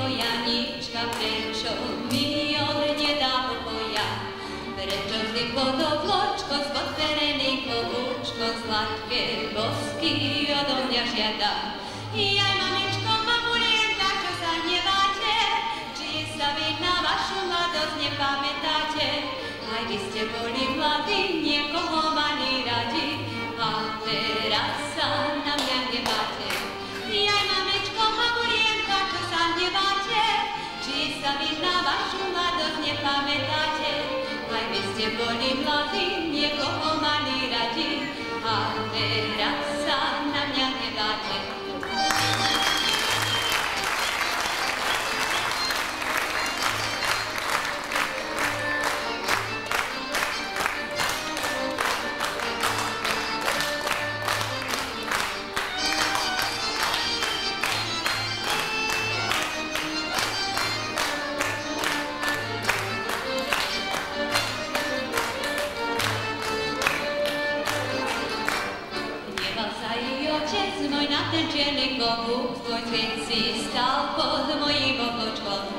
na pekného Janička, prečo mi on nedá pokoja? Prečo vždy podobločko z kolúčko, sladké bosky odo mňa žiada? Jaj, mamičko, mamulienka, čo sa neváte? Či sa vy vašu mladosť nepamätáte? Aj vy ste boli mladí, niekoho mali radi, ste boli mladí, niekoho mali radi, a teraz môj na ten čierny klobúk, tvoj svet si stal pod mojím obločkom.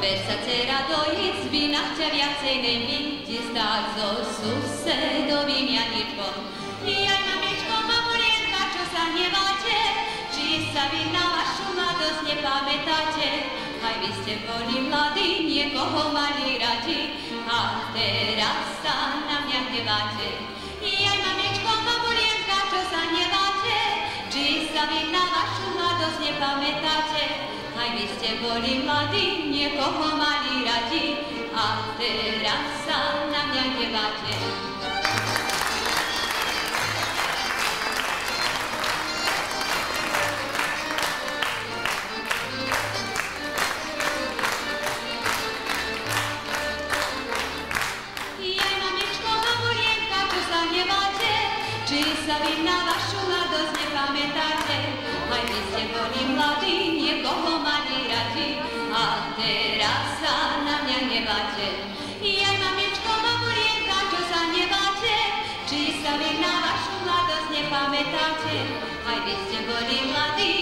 Ver sa dcera do izby, na ťa viacej nevidí, stáť so susedovým Janičkom. Jaj, mamičko, mamulienka, čo sa hneváte, či sa vy na vašu mladosť nepamätáte? Aj vy ste boli mladí, niekoho mali radi, a teraz sa na mňa hneváte. Vy na vašu mladosť nepamätáte? Aj vy ste boli mladí, niekoho mali radi, a teraz sa na mňa hneváte. Či sa vy na vašu mladosť nepamätáte? Aj vy ste boli mladí, niekoho mali radi, a teraz sa na mňa hneváte. Jaj, mamičko, mamulienka, čo sa hneváte? Či sa vy na vašu mladosť nepamätáte? Aj vy ste boli mladí,